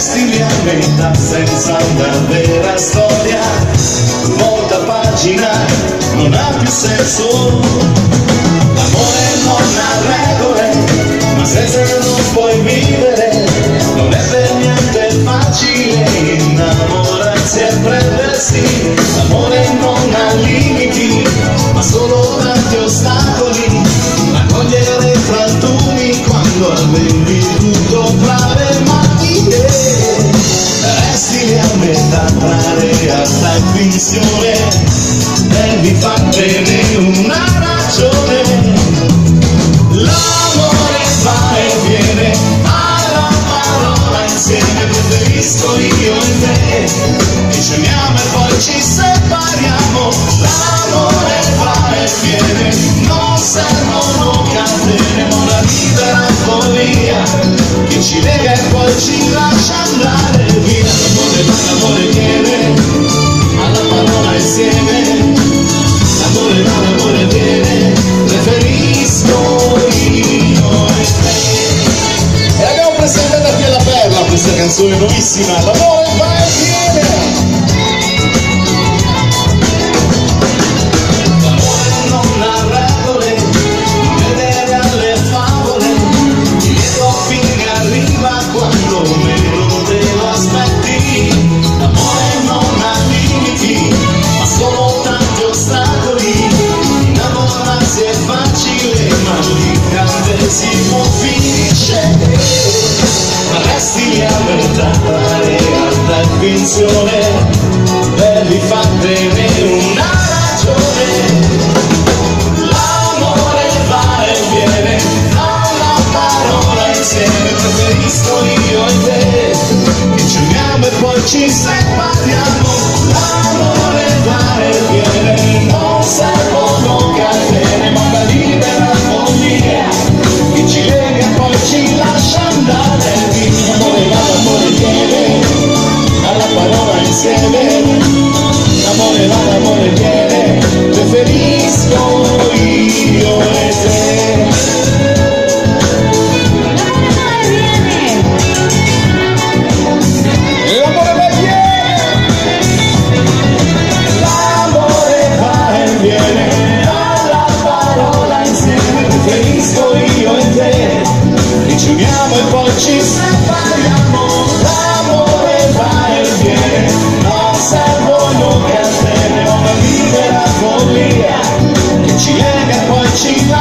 resti lì a metà senza una vera storia. Volta pagina non ha più senso. L'amore non ha regole ma senza non puoi vivere non è per niente facile innamorarsi e prendersi. L'amore non ha limiti ma solo tanti ostacoli. Ma cogliere frantumi quando avevi finzione devi fartene una ragione. L'amore va e viene alla parola insieme preferisco io e te. Ci amiamo e poi ci separiamo. L'amore va e viene non servono catene ma una libera follia che ci lega e poi ci lascia andare questa canzone nuovissima. L'amore va e viene realtà e finzione, devi fartene una ragione. L'amore va e viene, alla parola insieme preferisco io e te, che ci uniamo e poi ci separiamo. Lega